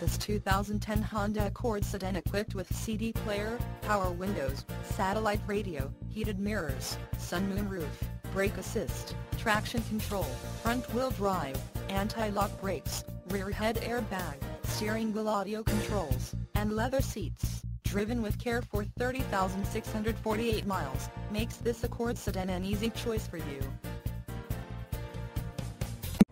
this 2010 Honda Accord sedan equipped with CD player, power windows, satellite radio, heated mirrors, sunmoon roof, brake assist, traction control, front wheel drive, anti-lock brakes, rear head airbag, steering wheel audio controls, and leather seats. Driven with care for 30,648 miles, makes this Accord sedan an easy choice for you.